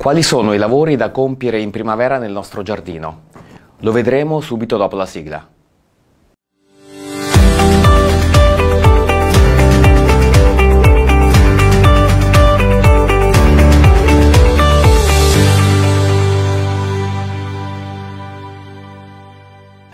Quali sono i lavori da compiere in primavera nel nostro giardino? Lo vedremo subito dopo la sigla.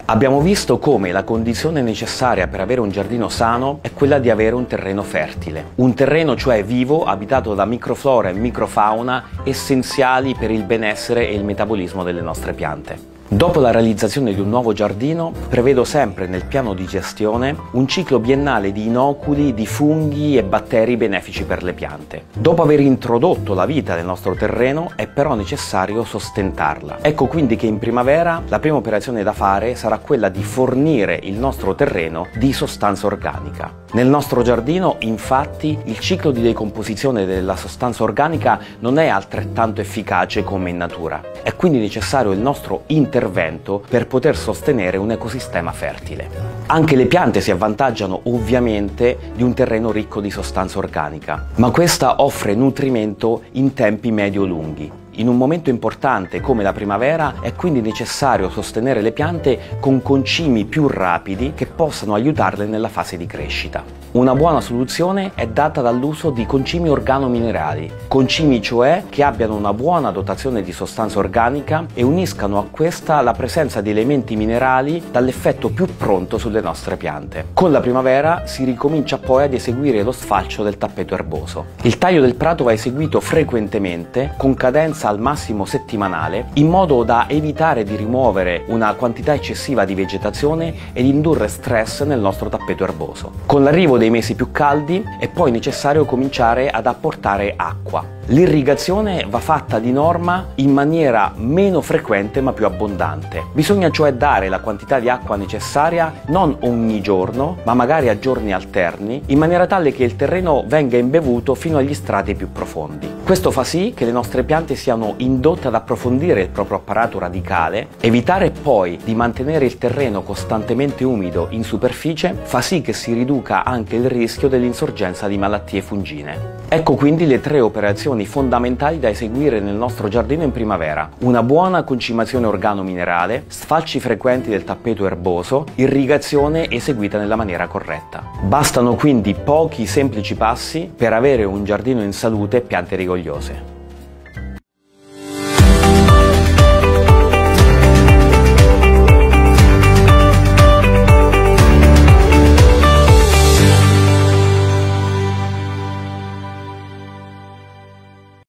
Abbiamo visto come la condizione necessaria per avere un giardino sano è quella di avere un terreno fertile. Un terreno cioè vivo, abitato da microflora e microfauna essenziali per il benessere e il metabolismo delle nostre piante. Dopo la realizzazione di un nuovo giardino, prevedo sempre nel piano di gestione un ciclo biennale di inoculi di funghi e batteri benefici per le piante. Dopo aver introdotto la vita nel nostro terreno, è però necessario sostentarla. Ecco quindi che in primavera la prima operazione da fare sarà quella di fornire il nostro terreno di sostanza organica. Nel nostro giardino, infatti, il ciclo di decomposizione della sostanza organica non è altrettanto efficace come in natura. È quindi necessario il nostro intervento per poter sostenere un ecosistema fertile. Anche le piante si avvantaggiano ovviamente di un terreno ricco di sostanza organica, ma questa offre nutrimento in tempi medio-lunghi. In un momento importante come la primavera è quindi necessario sostenere le piante con concimi più rapidi che possano aiutarle nella fase di crescita. Una buona soluzione è data dall'uso di concimi organominerali, concimi cioè che abbiano una buona dotazione di sostanza organica e uniscano a questa la presenza di elementi minerali dall'effetto più pronto sulle nostre piante. Con la primavera si ricomincia poi ad eseguire lo sfalcio del tappeto erboso. Il taglio del prato va eseguito frequentemente con cadenza al massimo settimanale in modo da evitare di rimuovere una quantità eccessiva di vegetazione ed indurre stress nel nostro tappeto erboso. Con l'arrivo dei mesi più caldi è poi necessario cominciare ad apportare acqua. L'irrigazione va fatta di norma in maniera meno frequente ma più abbondante. Bisogna cioè dare la quantità di acqua necessaria non ogni giorno, ma magari a giorni alterni, in maniera tale che il terreno venga imbevuto fino agli strati più profondi. Questo fa sì che le nostre piante siano indotte ad approfondire il proprio apparato radicale, evitare poi di mantenere il terreno costantemente umido in superficie fa sì che si riduca anche il rischio dell'insorgenza di malattie fungine. Ecco quindi le tre operazioni fondamentali da eseguire nel nostro giardino in primavera. Una buona concimazione organo-minerale, sfalci frequenti del tappeto erboso, irrigazione eseguita nella maniera corretta. Bastano quindi pochi semplici passi per avere un giardino in salute e piante rigogliose.